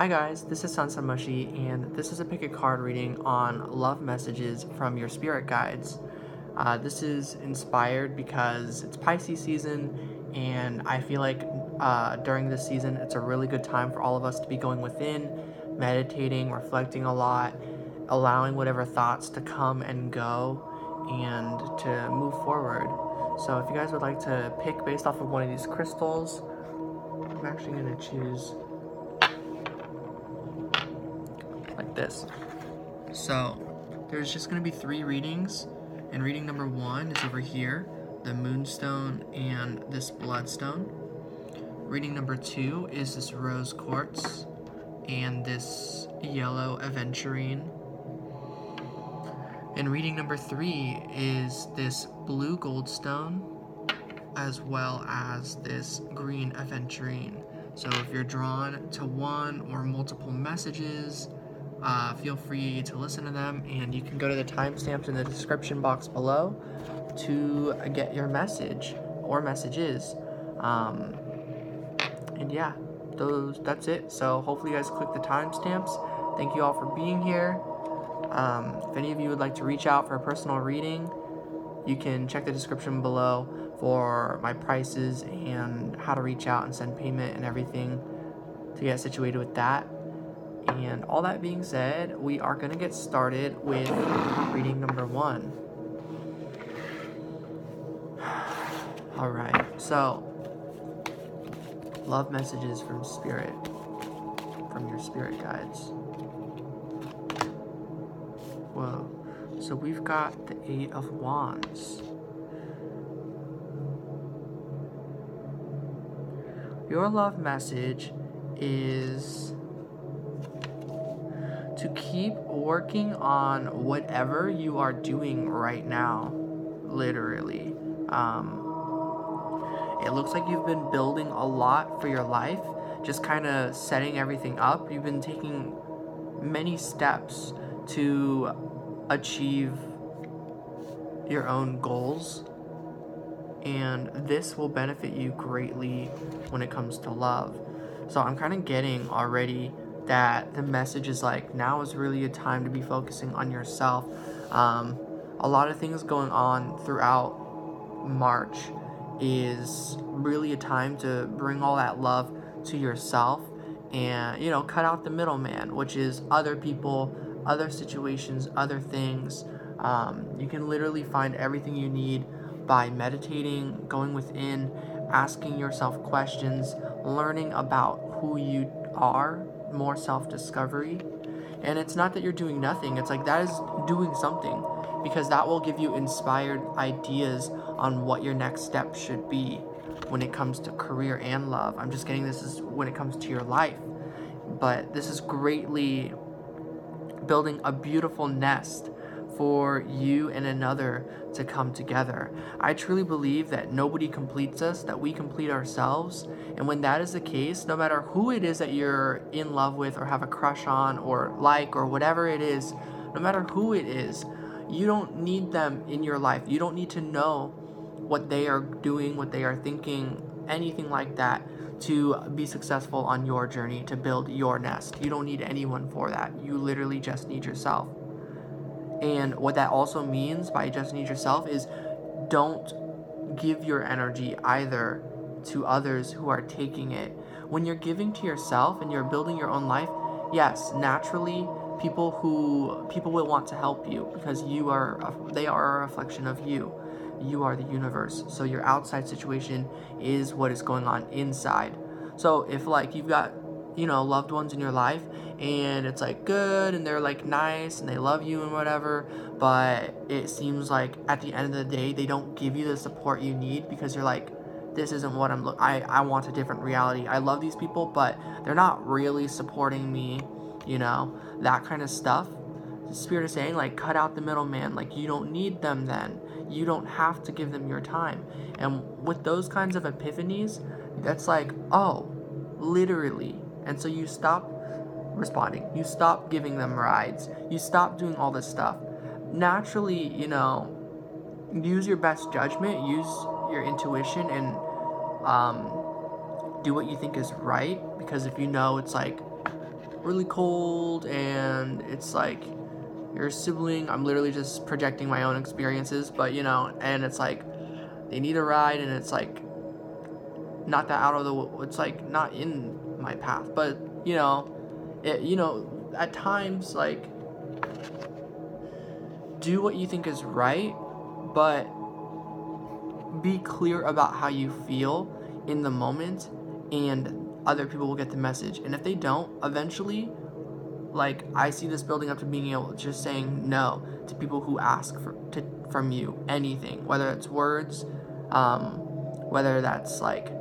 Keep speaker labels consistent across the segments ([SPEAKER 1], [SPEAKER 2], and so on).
[SPEAKER 1] Hi guys, this is Sonsonmushi, and this is a pick a card reading on love messages from your spirit guides. Uh, this is inspired because it's Pisces season, and I feel like uh, during this season it's a really good time for all of us to be going within, meditating, reflecting a lot, allowing whatever thoughts to come and go, and to move forward. So, if you guys would like to pick based off of one of these crystals, I'm actually going to choose this. So there's just going to be three readings, and reading number one is over here the moonstone and this bloodstone. Reading number two is this rose quartz and this yellow aventurine. And reading number three is this blue goldstone as well as this green aventurine. So if you're drawn to one or multiple messages, uh, feel free to listen to them, and you can go to the timestamps in the description box below to get your message or messages. Um, and yeah, those that's it. So hopefully you guys click the timestamps. Thank you all for being here. Um, if any of you would like to reach out for a personal reading, you can check the description below for my prices and how to reach out and send payment and everything to get situated with that. And all that being said, we are going to get started with reading number one. All right, so love messages from spirit, from your spirit guides. Whoa. So we've got the Eight of Wands. Your love message is to keep working on whatever you are doing right now, literally. Um, it looks like you've been building a lot for your life, just kind of setting everything up. You've been taking many steps to achieve your own goals, and this will benefit you greatly when it comes to love. So, I'm kind of getting already that the message is like now is really a time to be focusing on yourself. Um, a lot of things going on throughout March is really a time to bring all that love to yourself and you know cut out the middleman which is other people other situations other things um, you can literally find everything you need by meditating going within asking yourself questions learning about who you are more self discovery. And it's not that you're doing nothing, it's like that is doing something because that will give you inspired ideas on what your next step should be when it comes to career and love. I'm just getting this is when it comes to your life. But this is greatly building a beautiful nest for you and another to come together. I truly believe that nobody completes us, that we complete ourselves. And when that is the case, no matter who it is that you're in love with or have a crush on or like or whatever it is, no matter who it is, you don't need them in your life. You don't need to know what they are doing, what they are thinking, anything like that to be successful on your journey to build your nest. You don't need anyone for that. You literally just need yourself. And what that also means by just need yourself is don't give your energy either to others who are taking it. When you're giving to yourself and you're building your own life, yes, naturally people who people will want to help you because you are they are a reflection of you. You are the universe. So your outside situation is what is going on inside. So if like you've got you know loved ones in your life and it's like good and they're like nice and they love you and whatever but it seems like at the end of the day they don't give you the support you need because you're like this isn't what i'm lo- I, I want a different reality. I love these people but they're not really supporting me you know that kind of stuff. The spirit is saying like cut out the middleman like you don't need them then. You don't have to give them your time. And with those kinds of epiphanies that's like oh literally and so you stop responding. You stop giving them rides. You stop doing all this stuff. Naturally, you know, use your best judgment, use your intuition, and um, do what you think is right. Because if you know it's like really cold and it's like your sibling i'm literally just projecting my own experiences but you know and it's like they need a ride and it's like not that out of the it's like not in my path. But you know it you know at times like do what you think is right but be clear about how you feel in the moment and other people will get the message. And if they don't eventually like I see this building up to being able to just saying no to people who ask for to, from you anything, whether it's words, um, whether that's like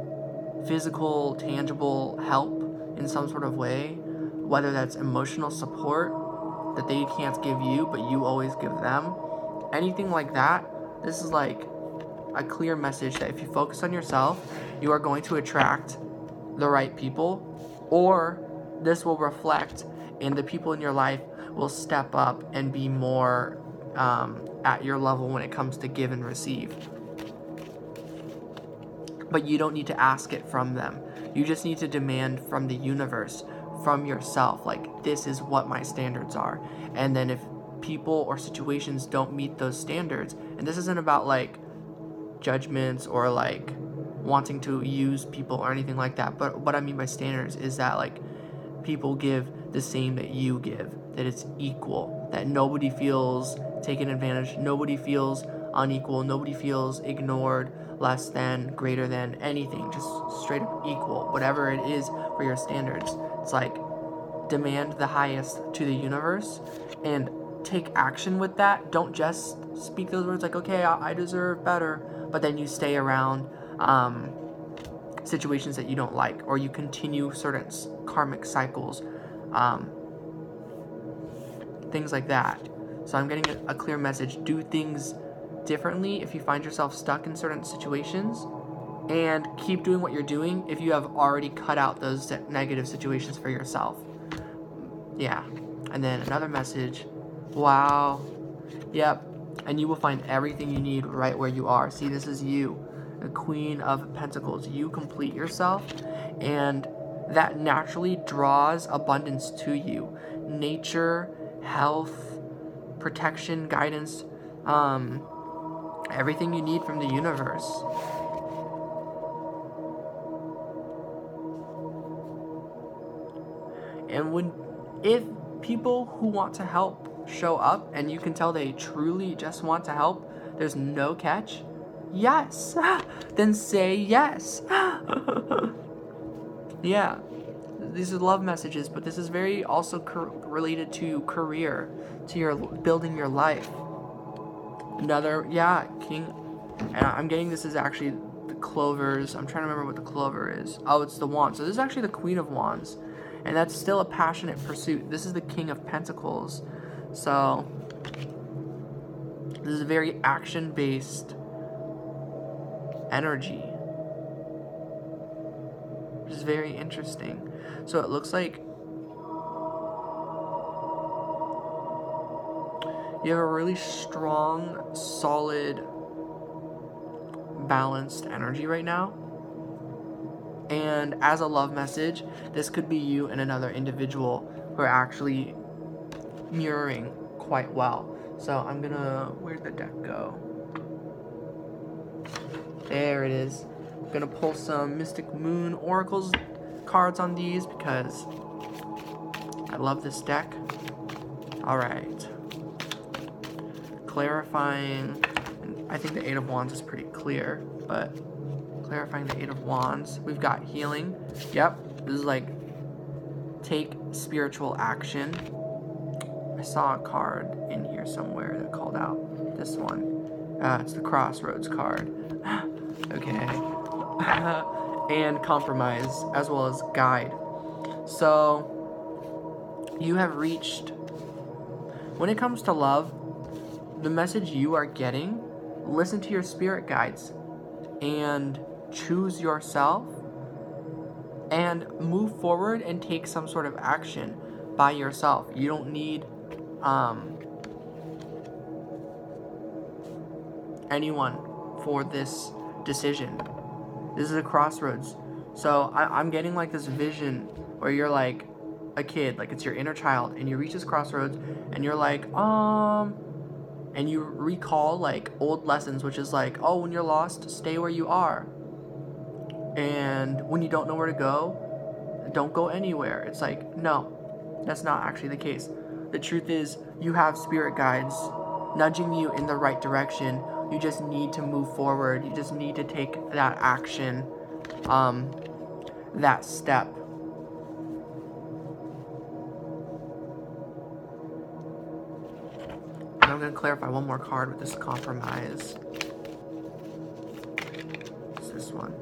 [SPEAKER 1] physical, tangible help in some sort of way, whether that's emotional support that they can't give you but you always give them, anything like that. This is like a clear message that if you focus on yourself, you are going to attract the right people, or this will reflect and the people in your life will step up and be more um, at your level when it comes to give and receive. But you don't need to ask it from them. You just need to demand from the universe, from yourself, like, this is what my standards are. And then if people or situations don't meet those standards, and this isn't about like judgments or like wanting to use people or anything like that, but what I mean by standards is that like people give the same that you give, that it's equal, that nobody feels taken advantage, nobody feels unequal, nobody feels ignored, less than, greater than, anything, just straight up equal, whatever it is for your standards. It's like demand the highest to the universe and take action with that. Don't just speak those words like, okay, I deserve better, but then you stay around um, situations that you don't like, or you continue certain karmic cycles um, things like that. So I'm getting a, a clear message. Do things differently if you find yourself stuck in certain situations and keep doing what you're doing if you have already cut out those negative situations for yourself. Yeah. And then another message. Wow. Yep. And you will find everything you need right where you are. See, this is you, the Queen of Pentacles. You complete yourself and that naturally draws abundance to you. Nature, health, protection, guidance, um, everything you need from the universe. And when, if people who want to help show up and you can tell they truly just want to help, there's no catch, yes, then say yes. Yeah, these are love messages, but this is very also related to career, to your building your life. Another, yeah, King, and I'm getting this is actually the clovers. I'm trying to remember what the clover is. Oh, it's the wand. So this is actually the Queen of Wands, and that's still a passionate pursuit. This is the King of Pentacles, so this is a very action-based energy which is very interesting. So it looks like you have a really strong, solid, balanced energy right now. And as a love message, this could be you and another individual who are actually mirroring quite well. So I'm gonna, where'd the deck go? There it is gonna pull some Mystic Moon Oracles cards on these because I love this deck. Alright. Clarifying. I think the Eight of Wands is pretty clear, but clarifying the Eight of Wands. We've got healing. Yep. This is like take spiritual action. I saw a card in here somewhere that called out this one. Uh, it's the Crossroads card. okay. and compromise, as well as guide. So, you have reached. When it comes to love, the message you are getting, listen to your spirit guides and choose yourself and move forward and take some sort of action by yourself. You don't need um, anyone for this decision. This is a crossroads. So I, I'm getting like this vision where you're like a kid, like it's your inner child, and you reach this crossroads and you're like, um, and you recall like old lessons, which is like, oh, when you're lost, stay where you are. And when you don't know where to go, don't go anywhere. It's like, no, that's not actually the case. The truth is, you have spirit guides nudging you in the right direction. You just need to move forward. You just need to take that action, um, that step. I'm going to clarify one more card with this compromise. It's this one.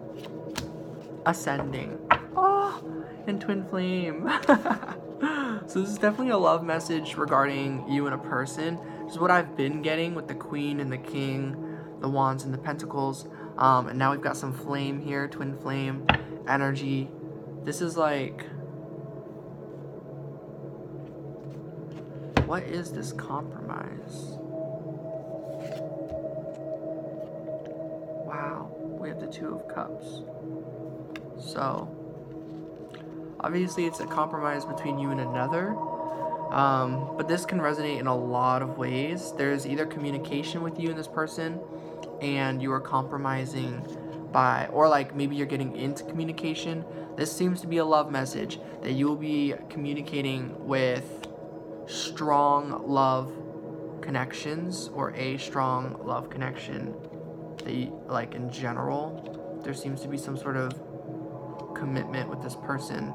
[SPEAKER 1] Ascending. Oh, in Twin Flame. so this is definitely a love message regarding you and a person. This is what I've been getting with the Queen and the King, the Wands and the Pentacles. Um, and now we've got some flame here, twin flame energy. This is like what is this compromise? Wow, we have the Two of Cups. So, obviously, it's a compromise between you and another. Um, but this can resonate in a lot of ways. There's either communication with you and this person, and you are compromising by, or like maybe you're getting into communication. This seems to be a love message that you will be communicating with strong love connections or a strong love connection that you, like in general there seems to be some sort of commitment with this person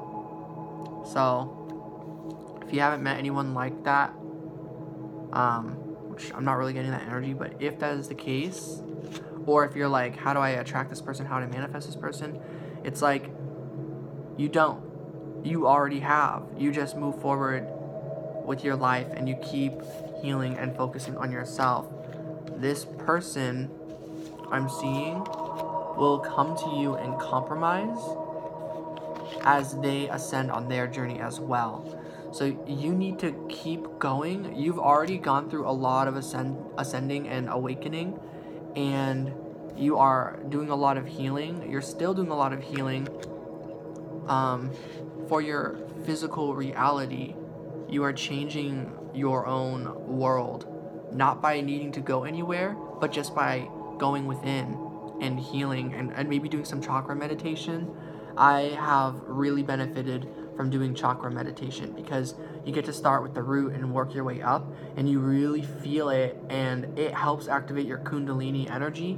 [SPEAKER 1] so if you haven't met anyone like that, um, which I'm not really getting that energy, but if that is the case, or if you're like, how do I attract this person? How do I manifest this person? It's like, you don't. You already have. You just move forward with your life and you keep healing and focusing on yourself. This person I'm seeing will come to you and compromise as they ascend on their journey as well. So you need to keep going. You've already gone through a lot of ascend, ascending and awakening, and you are doing a lot of healing. You're still doing a lot of healing um, for your physical reality. You are changing your own world, not by needing to go anywhere, but just by going within and healing and, and maybe doing some chakra meditation. I have really benefited from doing chakra meditation because you get to start with the root and work your way up and you really feel it and it helps activate your kundalini energy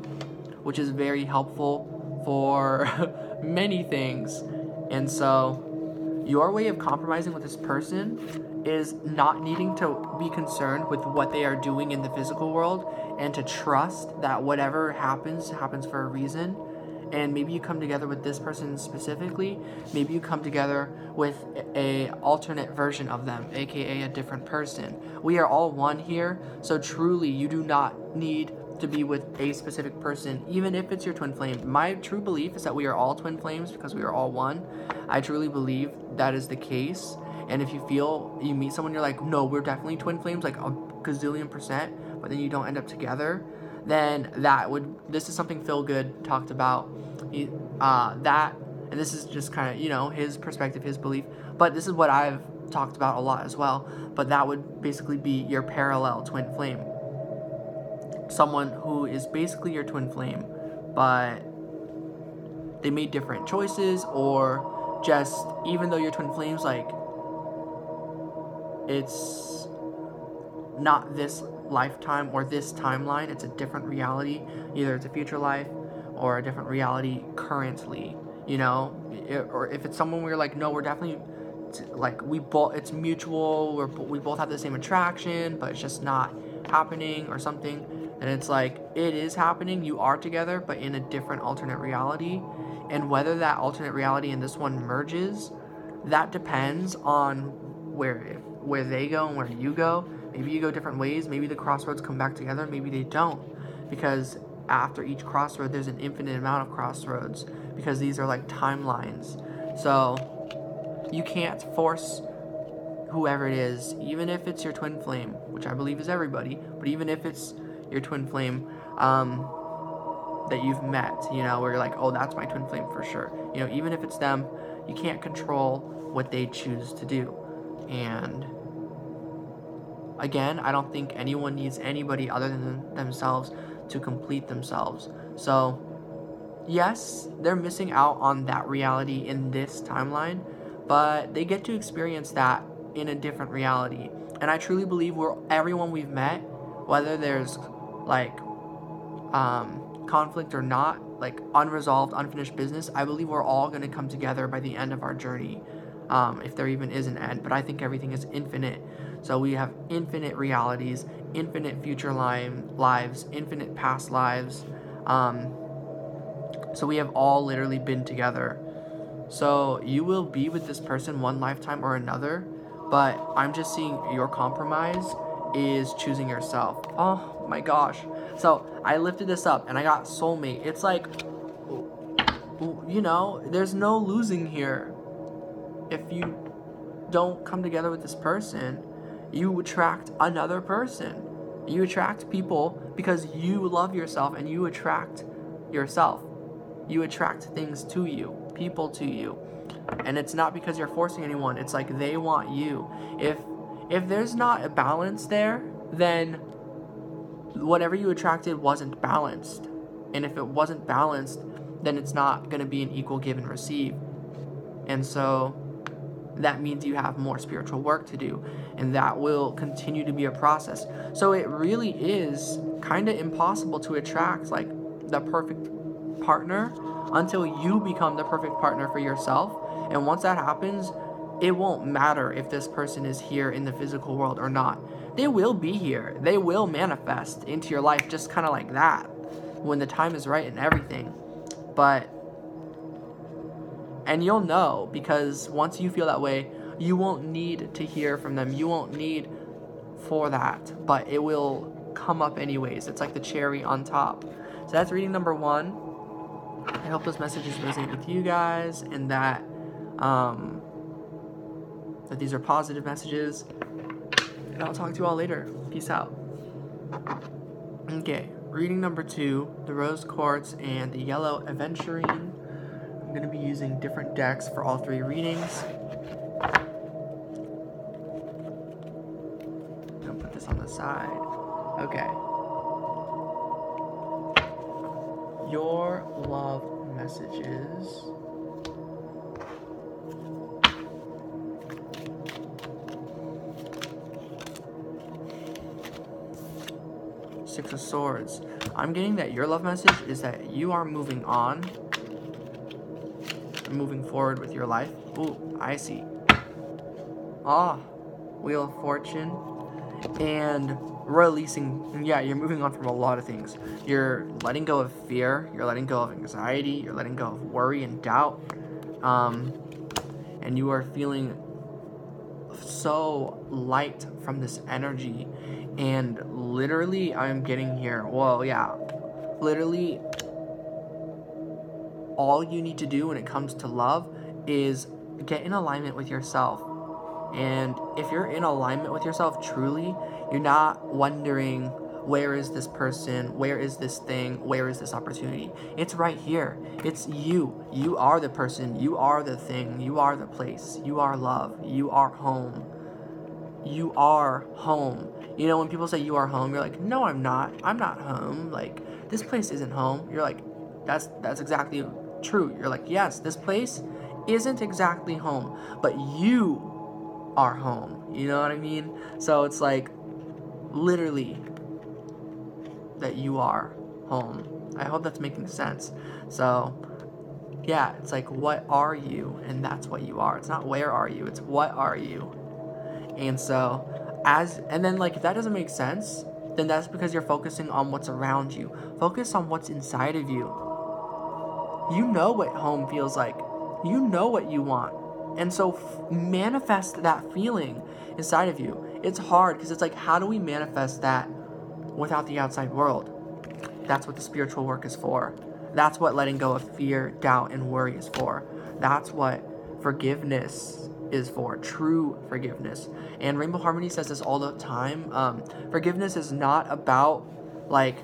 [SPEAKER 1] which is very helpful for many things and so your way of compromising with this person is not needing to be concerned with what they are doing in the physical world and to trust that whatever happens happens for a reason. And maybe you come together with this person specifically. Maybe you come together with a alternate version of them aka a different person. We are all one here so truly you do not need to be with a specific person even if it's your twin flame. My true belief is that we are all twin flames because we are all one. I truly believe that is the case and if you feel you meet someone you're like no we're definitely twin flames like a gazillion percent but then you don't end up together then that would this is something Phil Good talked about. He, uh, that and this is just kind of you know his perspective, his belief. But this is what I've talked about a lot as well. But that would basically be your parallel twin flame. Someone who is basically your twin flame, but they made different choices, or just even though your twin flames like it's not this lifetime or this timeline. It's a different reality. Either it's a future life or a different reality currently. You know, it, or if it's someone we're like, no, we're definitely like we both. It's mutual. We're we both have the same attraction, but it's just not happening or something. And it's like it is happening. You are together, but in a different alternate reality. And whether that alternate reality and this one merges, that depends on where where they go and where you go Maybe you go different ways. Maybe the crossroads come back together. Maybe they don't. Because after each crossroad, there's an infinite amount of crossroads. Because these are like timelines. So you can't force whoever it is, even if it's your twin flame, which I believe is everybody, but even if it's your twin flame um, that you've met, you know, where you're like, oh, that's my twin flame for sure. You know, even if it's them, you can't control what they choose to do And again, I don't think anyone needs anybody other than themselves to complete themselves. So, yes, they're missing out on that reality in this timeline, but they get to experience that in a different reality. And I truly believe we're everyone we've met, whether there's like um, conflict or not, like unresolved, unfinished business, I believe we're all going to come together by the end of our journey, um, if there even is an end. But I think everything is infinite. So we have infinite realities, infinite future lives, infinite past lives. Um, so we have all literally been together. So you will be with this person one lifetime or another, but I'm just seeing your compromise is choosing yourself. Oh my gosh. So I lifted this up and I got soulmate. It's like, you know, there's no losing here. If you don't come together with this person, you attract another person. You attract people because you love yourself and you attract yourself. You attract things to you, people to you. And it's not because you're forcing anyone. It's like they want you. If if there's not a balance there, then whatever you attracted wasn't balanced. And if it wasn't balanced, then it's not going to be an equal give and receive. And so that means you have more spiritual work to do. And that will continue to be a process. So it really is kind of impossible to attract like the perfect partner until you become the perfect partner for yourself. And once that happens, it won't matter if this person is here in the physical world or not they will be here. They will manifest into your life just kind of like that when the time is right and everything. But, and you'll know because once you feel that way, you won't need to hear from them. You won't need for that, but it will come up anyways. It's like the cherry on top. So that's reading number one. I hope those messages resonate with you guys and that um, that these are positive messages and I'll talk to you all later. Peace out. Okay, reading number two the Rose Quartz and the Yellow Aventurine. Going to be using different decks for all three readings. I'm put this on the side. Okay. Your love messages. Six of Swords. I'm getting that your love message is that you are moving on, moving forward with your life. Ooh, I see. Ah, Wheel of Fortune. And releasing, yeah, you're moving on from a lot of things. You're letting go of fear, you're letting go of anxiety, you're letting go of worry and doubt. Um, and you are feeling so light from this energy and literally I'm getting here. Well, yeah. Literally all you need to do when it comes to love is get in alignment with yourself. And if you're in alignment with yourself truly, you're not wondering where is this person? Where is this thing? Where is this opportunity? It's right here. It's you. You are the person. You are the thing. You are the place. You are love. You are home. You are home. You know, when people say you are home, you're like, no, I'm not. I'm not home. Like, this place isn't home. You're like, that's that's exactly true. You're like, yes, this place isn't exactly home, but you are home. You know what I mean? So it's like literally that you are home. I hope that's making sense. So yeah, it's like what are you? And that's what you are. It's not where are you, it's what are you. And so as and then like if that doesn't make sense, then that's because you're focusing on what's around you. Focus on what's inside of you. You know what home feels like. You know what you want. And so f- manifest that feeling inside of you. It's hard because it's like how do we manifest that without the outside world? That's what the spiritual work is for. That's what letting go of fear, doubt, and worry is for. That's what forgiveness is for true forgiveness. And Rainbow Harmony says this all the time. Um, forgiveness is not about like,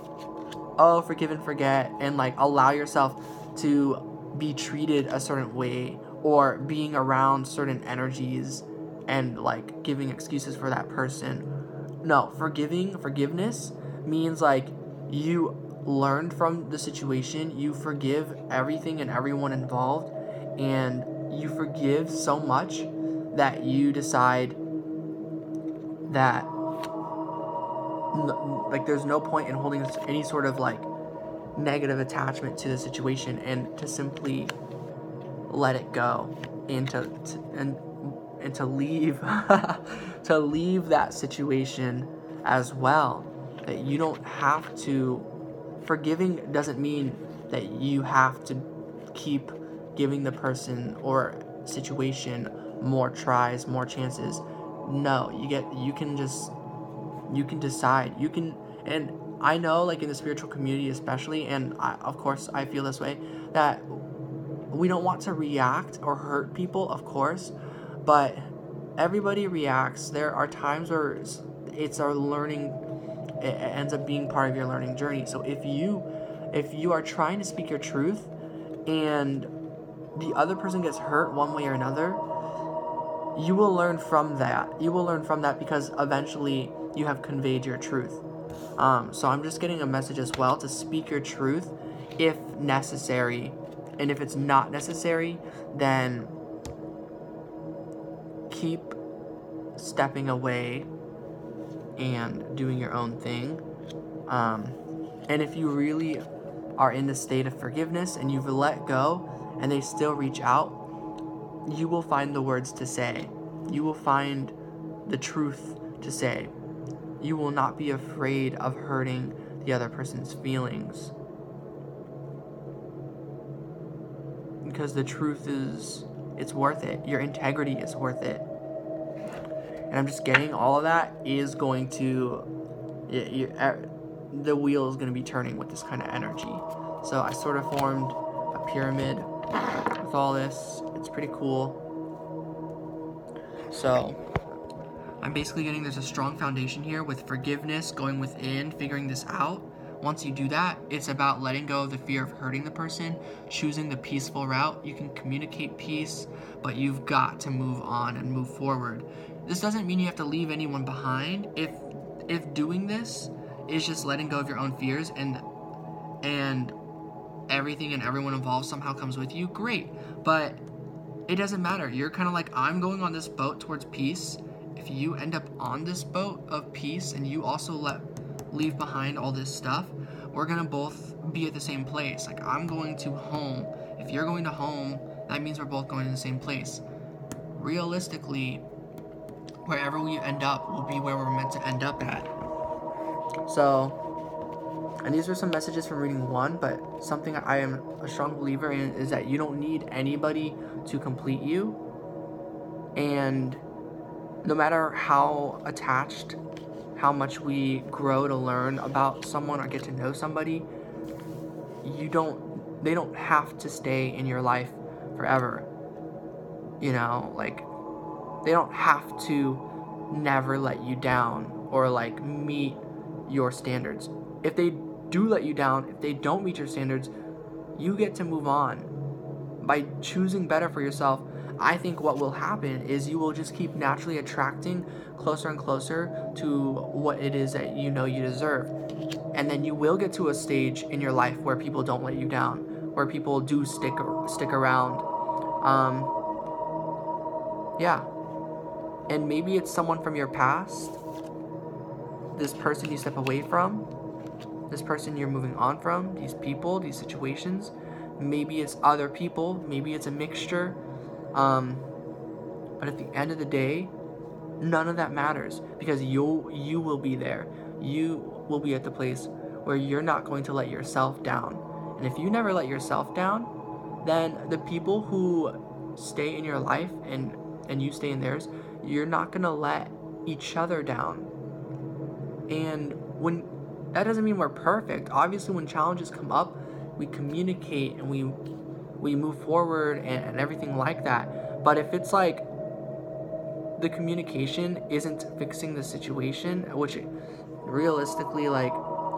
[SPEAKER 1] oh, forgive and forget, and like allow yourself to be treated a certain way or being around certain energies and like giving excuses for that person. No, forgiving, forgiveness means like you learned from the situation, you forgive everything and everyone involved, and you forgive so much that you decide that like there's no point in holding any sort of like negative attachment to the situation and to simply let it go and to, to and and to leave to leave that situation as well. That you don't have to forgiving doesn't mean that you have to keep giving the person or situation more tries more chances. No you get you can just you can decide. You can and i know like in the spiritual community especially and I, of course i feel this way that we don't want to react or hurt people of course but everybody reacts. There are times where it's, it's our learning it ends up being part of your learning journey. So if you if you are trying to speak your truth and the other person gets hurt one way or another you will learn from that. You will learn from that because eventually you have conveyed your truth. Um, so I'm just getting a message as well to speak your truth if necessary. And if it's not necessary, then keep stepping away and doing your own thing. Um, and if you really are in the state of forgiveness and you've let go and they still reach out, you will find the words to say. You will find the truth to say you will not be afraid of hurting the other person's feelings. Because the truth is, it's worth it. Your integrity is worth it. And I'm just getting all of that is going to, you, you, the wheel is going to be turning with this kind of energy. So I sort of formed a pyramid with all this. It's pretty cool. So I'm basically getting there's a strong foundation here with forgiveness, going within, figuring this out. Once you do that, it's about letting go of the fear of hurting the person, choosing the peaceful route. You can communicate peace, but you've got to move on and move forward. This doesn't mean you have to leave anyone behind. If if doing this is just letting go of your own fears and and everything and everyone involved somehow comes with you, great. But it doesn't matter. You're kind of like I'm going on this boat towards peace if you end up on this boat of peace and you also let leave behind all this stuff, we're gonna both be at the same place. Like I'm going to home. If you're going to home, that means we're both going to the same place. Realistically, wherever we end up will be where we're meant to end up at. So, and these are some messages from reading one, but something I am a strong believer in is that you don't need anybody to complete you. And no matter how attached, how much we grow to learn about someone or get to know somebody, you don't, they don't have to stay in your life forever. You know, like, they don't have to never let you down or like meet your standards. If they do let you down, if they don't meet your standards, you get to move on by choosing better for yourself I think what will happen is you will just keep naturally attracting closer and closer to what it is that you know you deserve. And then you will get to a stage in your life where people don't let you down, where people do stick stick around. Um, yeah. And maybe it's someone from your past, this person you step away from, this person you're moving on from, these people, these situations. Maybe it's other people, maybe it's a mixture um, but at the end of the day, none of that matters because you you will be there. You will be at the place where you're not going to let yourself down. And if you never let yourself down, then the people who stay in your life and and you stay in theirs, you're not going to let each other down. And when that doesn't mean we're perfect. Obviously when challenges come up, we communicate and we we move forward and, and everything like that. But if it's like the communication isn't fixing the situation, which realistically, like,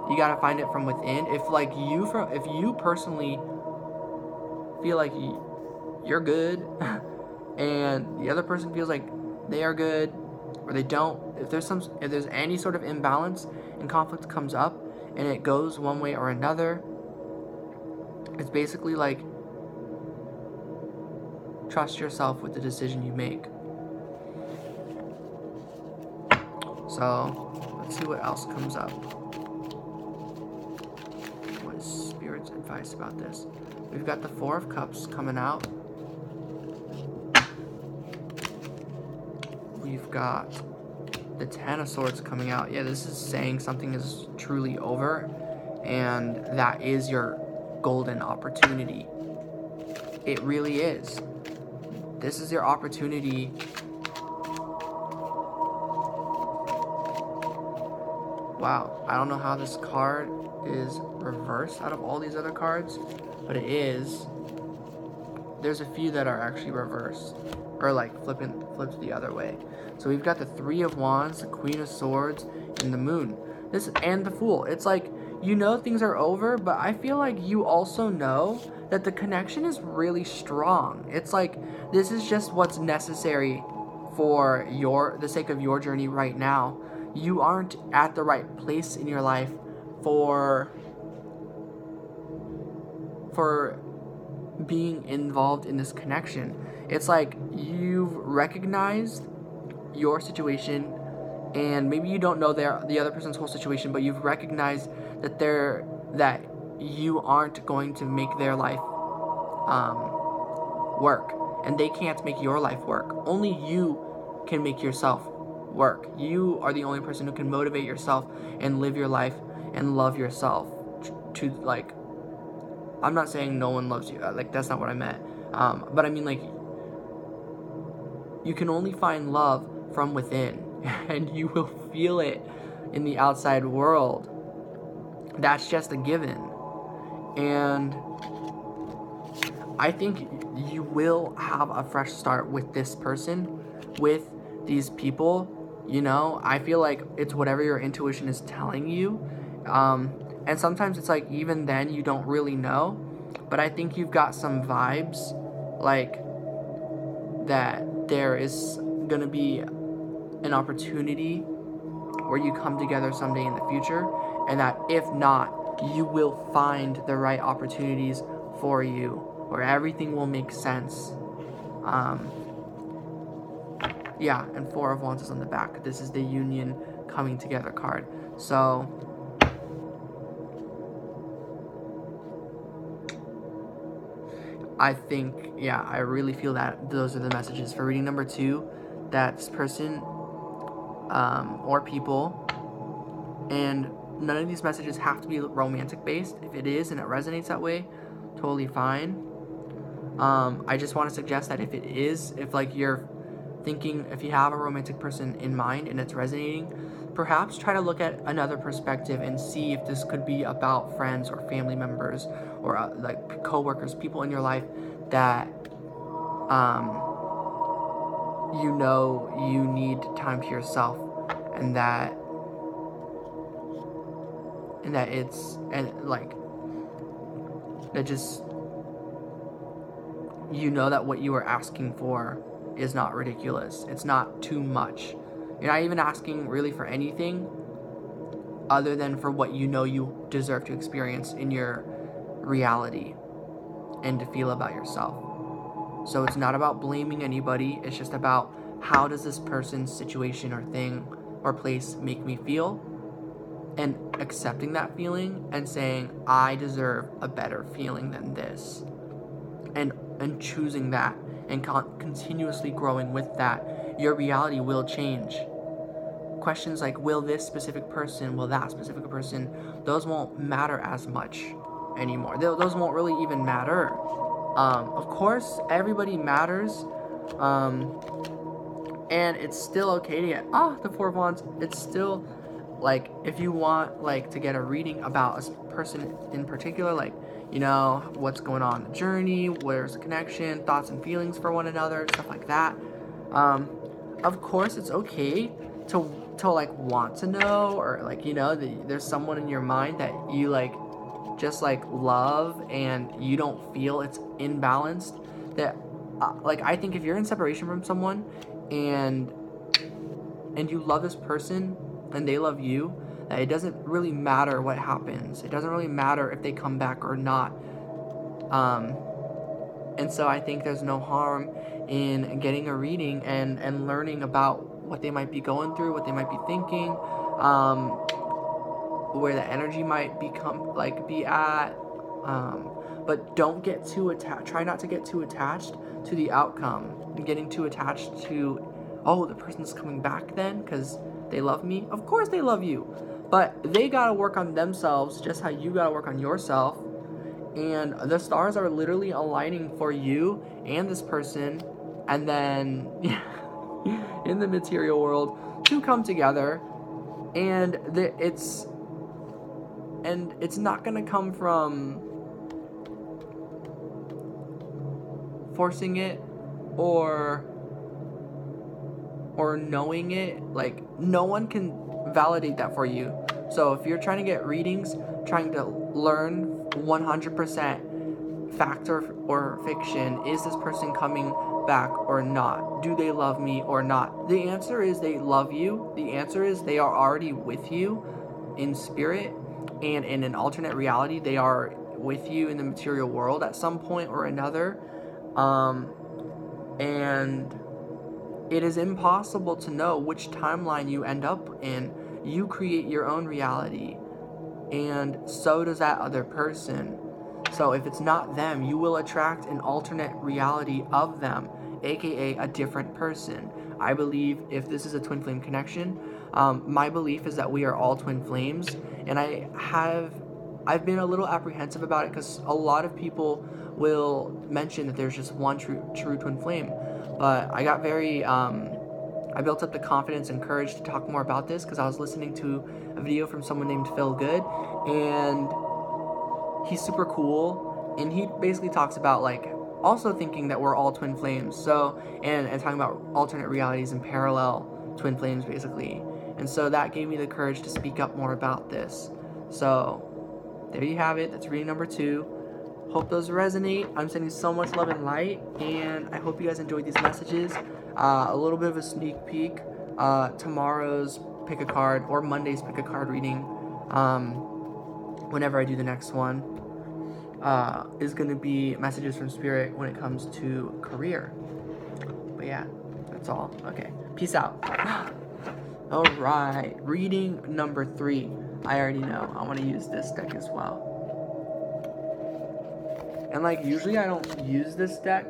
[SPEAKER 1] you gotta find it from within. If like you from if you personally feel like you, you're good, and the other person feels like they are good or they don't if there's some if there's any sort of imbalance and conflict comes up and it goes one way or another it's basically like trust yourself with the decision you make so let's see what else comes up what is spirit's advice about this we've got the four of cups coming out we've got the Ten of Swords coming out. Yeah, this is saying something is truly over, and that is your golden opportunity. It really is. This is your opportunity. Wow, I don't know how this card is reversed out of all these other cards, but it is. There's a few that are actually reversed, or like flipping flipped the other way. So we've got the Three of Wands, the Queen of Swords, and the Moon. This and the Fool. It's like you know things are over, but I feel like you also know that the connection is really strong. It's like this is just what's necessary for your the sake of your journey right now. You aren't at the right place in your life for for being involved in this connection. It's like you've recognized your situation and maybe you don't know their the other person's whole situation but you've recognized that they're that you aren't going to make their life um, work and they can't make your life work only you can make yourself work you are the only person who can motivate yourself and live your life and love yourself to like i'm not saying no one loves you like that's not what i meant um, but i mean like you can only find love from within, and you will feel it in the outside world. That's just a given. And I think you will have a fresh start with this person, with these people. You know, I feel like it's whatever your intuition is telling you. Um, and sometimes it's like, even then, you don't really know. But I think you've got some vibes, like, that there is going to be an opportunity where you come together someday in the future, and that if not, you will find the right opportunities for you where everything will make sense. Um, yeah, and Four of Wands is on the back. This is the union coming together card. So, I think, yeah, I really feel that those are the messages. For reading number two, That's person um, or people. And none of these messages have to be romantic based. If it is and it resonates that way, totally fine. Um, I just want to suggest that if it is, if like you're thinking, if you have a romantic person in mind and it's resonating, perhaps try to look at another perspective and see if this could be about friends or family members or uh, like coworkers, people in your life that um, you know you need time to yourself and that and that it's and like that just you know that what you are asking for is not ridiculous. It's not too much. You're not even asking really for anything other than for what you know you deserve to experience in your reality and to feel about yourself. So it's not about blaming anybody, it's just about how does this person's situation or thing or place make me feel? And accepting that feeling and saying, I deserve a better feeling than this. And and choosing that and con- continuously growing with that, your reality will change. Questions like, will this specific person, will that specific person, those won't matter as much anymore. Those won't really even matter um, of course, everybody matters. Um, and it's still okay to get ah the four of wands. It's still like if you want like to get a reading about a person in particular, like you know what's going on in the journey, where's the connection, thoughts and feelings for one another, stuff like that. Um, of course, it's okay to to like want to know or like you know the, there's someone in your mind that you like just like love and you don't feel it's imbalanced that uh, like i think if you're in separation from someone and and you love this person and they love you, that it doesn't really matter what happens. It doesn't really matter if they come back or not. Um, and so I think there's no harm in getting a reading and, and learning about what they might be going through, what they might be thinking, um, where the energy might become like be at. Um, but don't get too attached. Try not to get too attached to the outcome. And getting too attached to, oh, the person's coming back then because they love me. Of course they love you, but they gotta work on themselves just how you gotta work on yourself. And the stars are literally aligning for you and this person, and then in the material world to come together, and the, it's and it's not gonna come from forcing it or or knowing it like no one can validate that for you. So if you're trying to get readings trying to learn 100% fact or, or fiction is this person coming back or not? Do they love me or not? The answer is they love you. The answer is they are already with you in spirit and in an alternate reality. They are with you in the material world at some point or another. Um, and it is impossible to know which timeline you end up in. You create your own reality, and so does that other person. So if it's not them, you will attract an alternate reality of them, aka a different person. I believe if this is a twin flame connection, um, my belief is that we are all twin flames, and I have I've been a little apprehensive about it because a lot of people will mention that there's just one true true twin flame. But I got very um, I built up the confidence and courage to talk more about this because I was listening to a video from someone named Phil Good, and he's super cool, and he basically talks about like also thinking that we're all twin flames. So and and talking about alternate realities and parallel twin flames basically. And so that gave me the courage to speak up more about this. So there you have it. That's reading number two. Hope those resonate. I'm sending so much love and light, and I hope you guys enjoyed these messages. Uh, a little bit of a sneak peek. Uh, tomorrow's pick a card or Monday's pick a card reading, um, whenever I do the next one, uh, is going to be messages from spirit when it comes to career. But yeah, that's all. Okay, peace out. all right, reading number three. I already know. I want to use this deck as well. And like usually I don't use this deck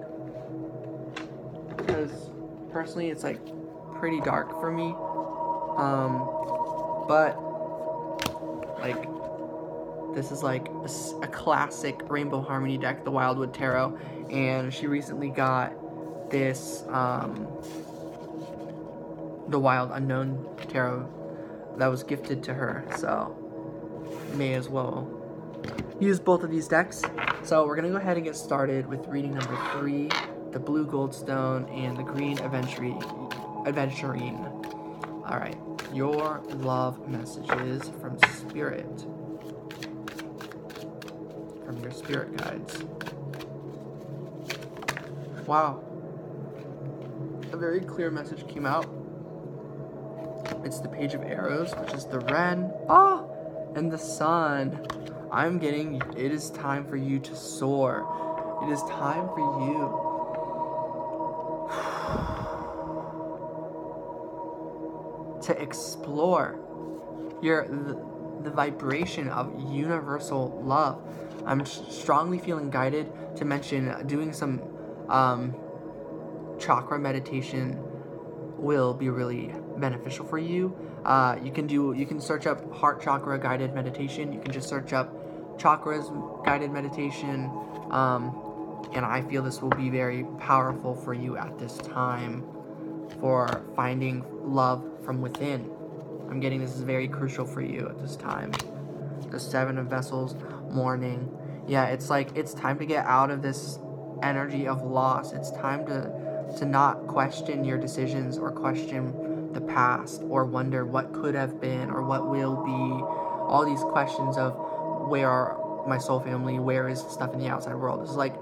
[SPEAKER 1] because personally it's like pretty dark for me. Um, but like this is like a, a, classic Rainbow Harmony deck, the Wildwood Tarot, and she recently got this um, the Wild Unknown Tarot that was gifted to her, so may as well use both of these decks. So we're going to go ahead and get started with reading number three, the blue goldstone and the green adventurine. All right, your love messages from spirit, from your spirit guides. Wow, a very clear message came out. It's the page of arrows, which is the Wren. Ah, and the sun. I'm getting, it is time for you to soar. It is time for you to explore your the, the, vibration of universal love. I'm strongly feeling guided to mention doing some um, chakra meditation will be really beneficial for you. Uh, you can do you can search up heart chakra guided meditation. You can just search up chakras guided meditation. Um, and I feel this will be very powerful for you at this time for finding love from within. I'm getting this is very crucial for you at this time. The Seven of Vessels, mourning. Yeah, it's like it's time to get out of this energy of loss. It's time to to not question your decisions or question the past or wonder what could have been or what will be. All these questions of where are my soul family? Where is stuff in the outside world? Is like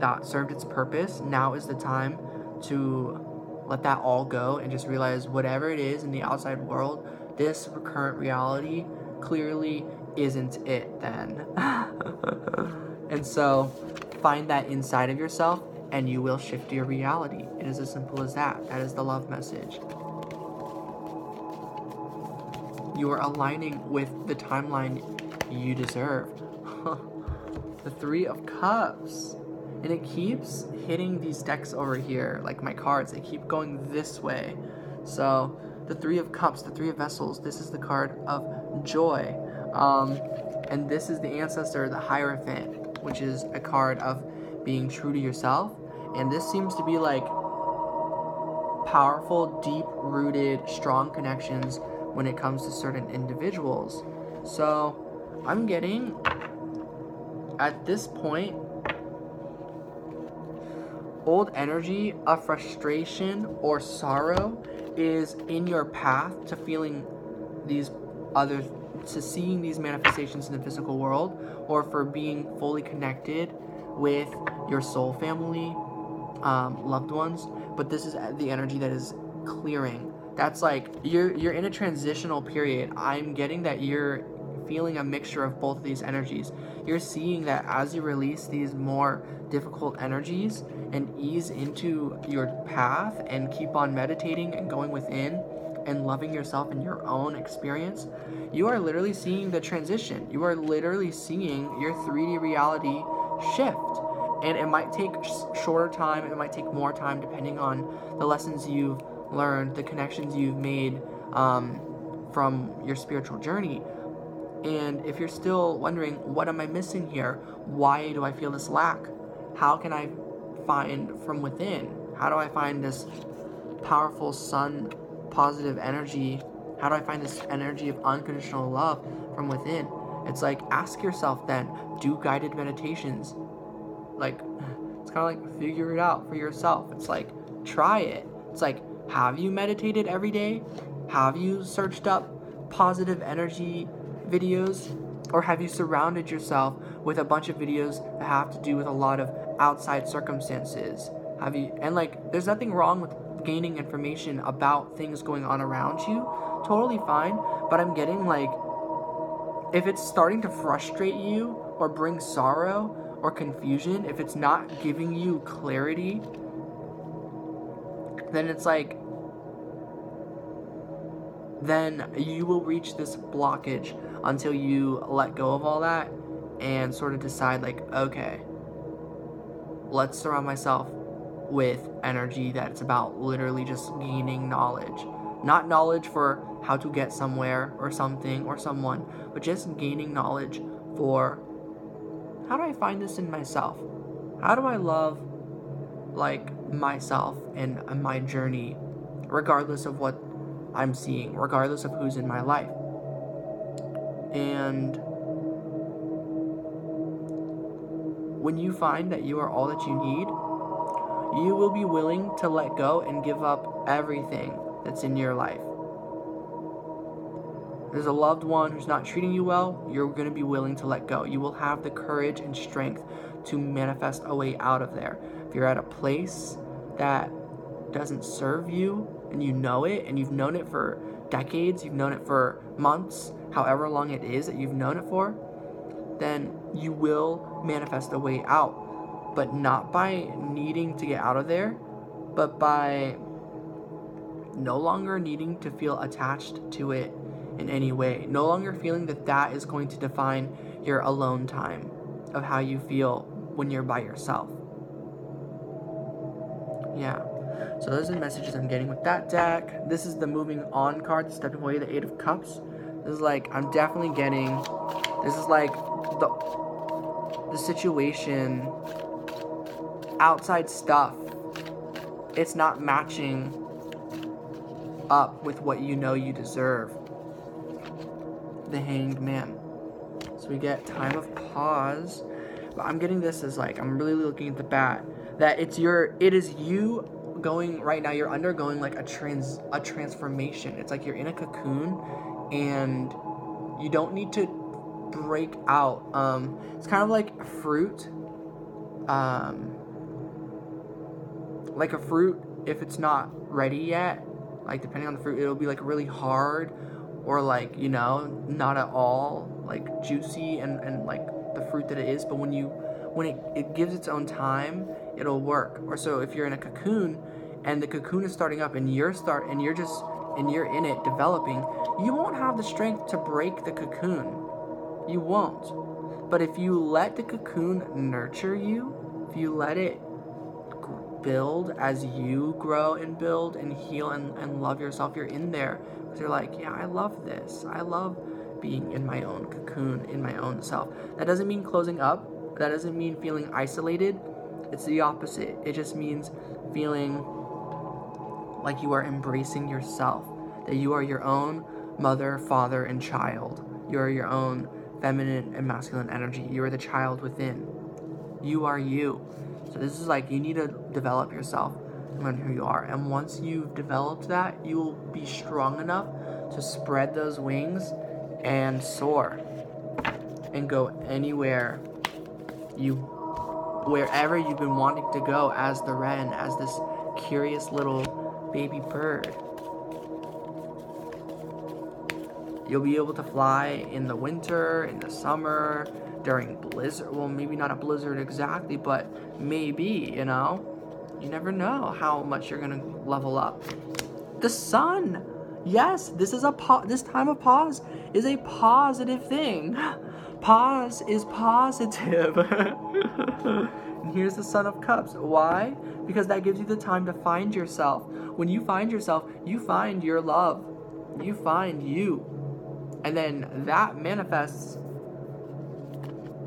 [SPEAKER 1] that served its purpose. Now is the time to let that all go and just realize whatever it is in the outside world, this current reality clearly isn't it then. and so find that inside of yourself and you will shift your reality. It is as simple as that. That is the love message. You are aligning with the timeline you deserve. the Three of Cups. And it keeps hitting these decks over here, like my cards. They keep going this way. So, the Three of Cups, the Three of Vessels, this is the card of joy. Um, and this is the Ancestor, the Hierophant, which is a card of being true to yourself. And this seems to be like powerful, deep rooted, strong connections when it comes to certain individuals. So I'm getting at this point old energy of frustration or sorrow is in your path to feeling these other to seeing these manifestations in the physical world or for being fully connected with your soul family um, loved ones but this is the energy that is clearing. That's like you're you're in a transitional period. I'm getting that you're feeling a mixture of both of these energies. You're seeing that as you release these more difficult energies and ease into your path and keep on meditating and going within and loving yourself in your own experience you are literally seeing the transition. You are literally seeing your 3d reality shift and it might take shorter time it might take more time depending on the lessons you've learned the connections you've made um, from your spiritual journey. And if you're still wondering what am i missing here? Why do i feel this lack? How can i find from within? How do i find this powerful sun positive energy? How do i find this energy of unconditional love from within? It's like ask yourself then do guided meditations like it's kind of like figure it out for yourself. It's like try it. It's like have you meditated every day? Have you searched up positive energy videos? Or have you surrounded yourself with a bunch of videos that have to do with a lot of outside circumstances? Have you and like there's nothing wrong with gaining information about things going on around you. Totally fine, but I'm getting like if it's starting to frustrate you or bring sorrow, or confusion, if it's not giving you clarity, then it's like, then you will reach this blockage until you let go of all that and sort of decide, like, okay, let's surround myself with energy that's about literally just gaining knowledge. Not knowledge for how to get somewhere or something or someone, but just gaining knowledge for how do I find this in myself? How do I love like myself and my journey regardless of what I'm seeing, regardless of who's in my life? And when you find that you are all that you need, you will be willing to let go and give up everything that's in your life there's a loved one who's not treating you well, you're going to be willing to let go. You will have the courage and strength to manifest a way out of there. If you're at a place that doesn't serve you and you know it and you've known it for decades, you've known it for months, however long it is that you've known it for, then you will manifest a way out. But not by needing to get out of there, but by no longer needing to feel attached to it in any way. No longer feeling that that is going to define your alone time of how you feel when you're by yourself. Yeah. So those are the messages I'm getting with that deck. This is the moving on card, the stepping away, the Eight of Cups. This is like I'm definitely getting. This is like the the situation outside stuff. It's not matching up with what you know you deserve the Hanged Man. So we get Time of Pause. But I'm getting this as like, I'm really looking at the bat. That it's your, it is you going right now, you're undergoing like a trans, a transformation. It's like you're in a cocoon and you don't need to break out. Um, it's kind of like fruit. Um, like a fruit, if it's not ready yet. Like depending on the fruit, it'll be like really hard or like, you know, not at all like juicy and, and like the fruit that it is. But when you when it, it gives its own time, it'll work. Or so if you're in a cocoon and the cocoon is starting up and you're start and you're just and you're in it developing, you won't have the strength to break the cocoon. You won't. But if you let the cocoon nurture you, if you let it build as you grow and build and heal and, and love yourself, you're in there. Because you're like, yeah, I love this. I love being in my own cocoon, in my own self. That doesn't mean closing up. That doesn't mean feeling isolated. It's the opposite. It just means feeling like you are embracing yourself, that you are your own mother, father, and child. You are your own feminine and masculine energy. You are the child within. You are you. So this is like you need to develop yourself and learn who you are. And once you've developed that, you will be strong enough to spread those wings and soar and go anywhere you wherever you've been wanting to go as the wren, as this curious little baby bird. You'll be able to fly in the winter, in the summer, during blizzard. Well, maybe not a blizzard exactly, but maybe, you know? You never know how much you're going to level up. The sun. Yes, this is a po- this time of pause is a positive thing. Pause is positive. and here's the Son of Cups. Why? Because that gives you the time to find yourself. When you find yourself, you find your love. You find you. And then that manifests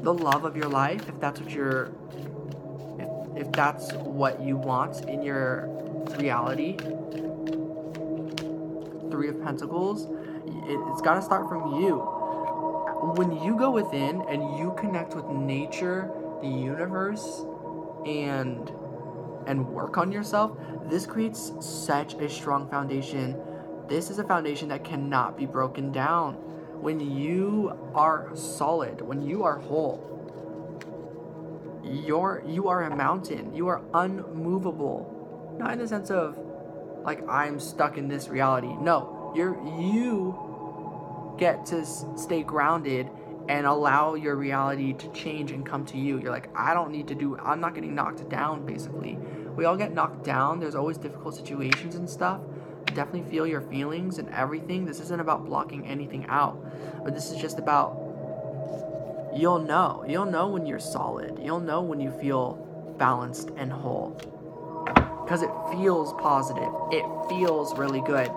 [SPEAKER 1] the love of your life, if that's what you're, if, if that's what you want in your reality. Three of Pentacles, it, it's got to start from you. When you go within and you connect with nature, the universe, and and work on yourself, this creates such a strong foundation. This is a foundation that cannot be broken down when you are solid, when you are whole, you're you are a mountain. You are unmovable. Not in the sense of like I'm stuck in this reality. No, you're you get to stay grounded and allow your reality to change and come to you. You're like, I don't need to do I'm not getting knocked down basically. We all get knocked down. There's always difficult situations and stuff definitely feel your feelings and everything. This isn't about blocking anything out, but this is just about you'll know. You'll know when you're solid. You'll know when you feel balanced and whole. Because it feels positive. It feels really good.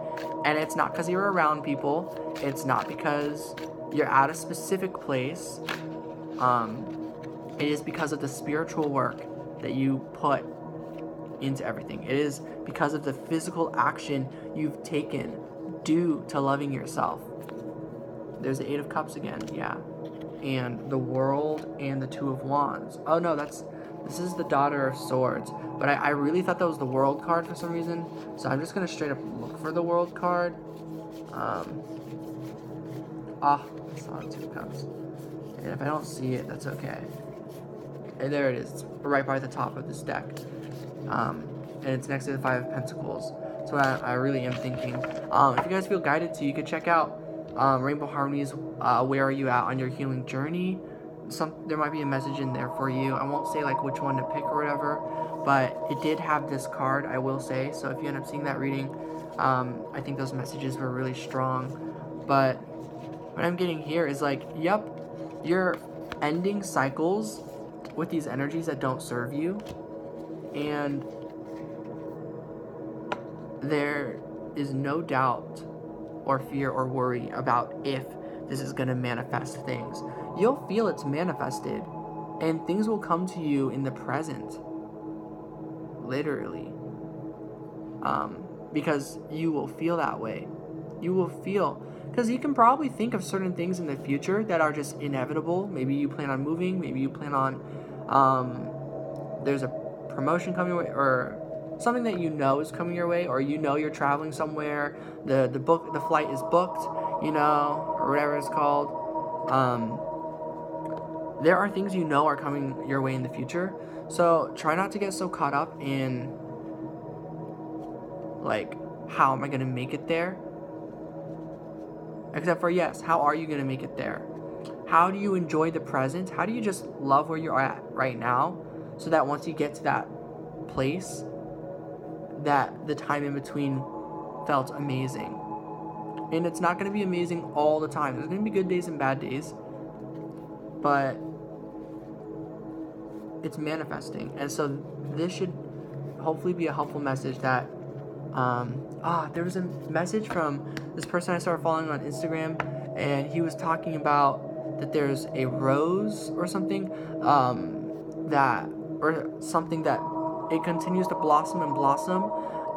[SPEAKER 1] And it's not because you're around people, it's not because you're at a specific place. Um, it is because of the spiritual work that you put into everything. It is because of the physical action you've taken due to loving yourself. There's the Eight of Cups again, yeah. And the World and the Two of Wands. Oh no, that's this is the Daughter of Swords. But I, I really thought that was the World card for some reason. So I'm just gonna straight up look for the World card. Um, ah, I saw Two of Cups. And if I don't see it, that's okay. And there it is, right by the top of this deck. Um, and it's next to the Five of Pentacles. So I, I really am thinking. Um, if you guys feel guided to, you could check out um, Rainbow Harmonies. Uh, where are you at on your healing journey? Some there might be a message in there for you. I won't say like which one to pick or whatever, but it did have this card. I will say. So if you end up seeing that reading, um, I think those messages were really strong. But what I'm getting here is like, yep, you're ending cycles with these energies that don't serve you and there is no doubt or fear or worry about if this is going to manifest things. You'll feel it's manifested, and things will come to you in the present. Literally. Um, because you will feel that way. You will feel. Because you can probably think of certain things in the future that are just inevitable. Maybe you plan on moving, maybe you plan on. Um, there's a promotion coming or something that you know is coming your way or you know you're traveling somewhere the the book the flight is booked you know or whatever it's called um, there are things you know are coming your way in the future so try not to get so caught up in like, how am I going to make it there? Except for, yes, how are you going to make it there? How do you enjoy the present? How do you just love where you're at right now so that once you get to that place, that the time in between felt amazing? And it's not going to be amazing all the time. There's going to be good days and bad days. But it's manifesting. And so this should hopefully be a helpful message that um, ah, there was a message from this person I started following on Instagram, and he was talking about that there's a rose or something um, that, or something that it continues to blossom and blossom,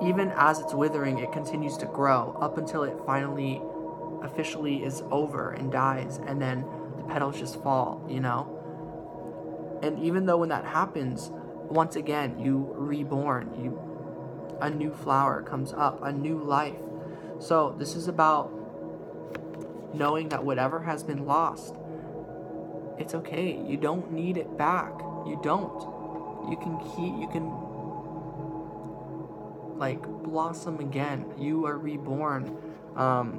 [SPEAKER 1] even as it's withering, it continues to grow up until it finally officially is over and dies, and then the petals just fall, you know? And even though when that happens, once again, you reborn, you a new flower comes up, a new life. So this is about knowing that whatever has been lost, it's okay. You don't need it back. You don't. You can keep you can like blossom again. You are reborn. Um,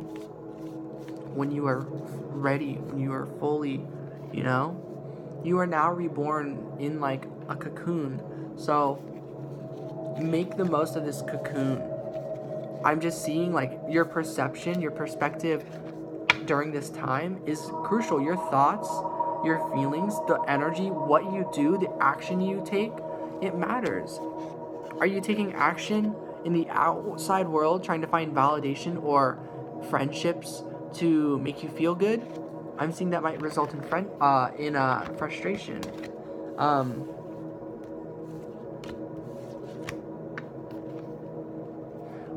[SPEAKER 1] when you are ready, when you are fully, you know, you are now reborn in like a cocoon. So make the most of this cocoon. I'm just seeing like your perception, your perspective during this time is crucial. Your thoughts, your feelings, the energy, what you do, the action you take, it matters. Are you taking action in the outside world trying to find validation or friendships to make you feel good? I'm seeing that might result in friend uh, in uh, frustration. Um,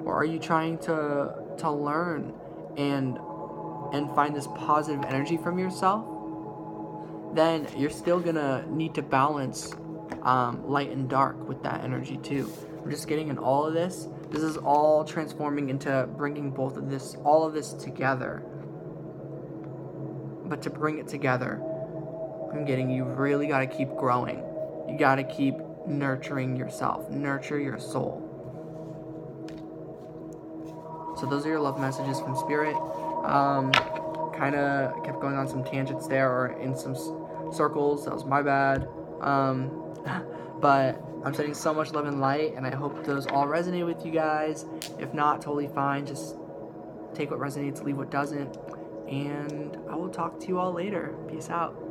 [SPEAKER 1] or are you trying to to learn and and find this positive energy from yourself? Then you're still gonna need to balance um, light and dark with that energy too. I'm just getting in all of this. This is all transforming into bringing both of this, all of this together but to bring it together, I'm getting you really got to keep growing. You got to keep nurturing yourself, nurture your soul. So those are your love messages from Spirit. Um, kind of kept going on some tangents there or in some circles. That was my bad. Um, but I'm sending so much love and light, and I hope those all resonate with you guys. If not, totally fine. Just take what resonates, leave what doesn't. And I will talk to you all later. Peace out.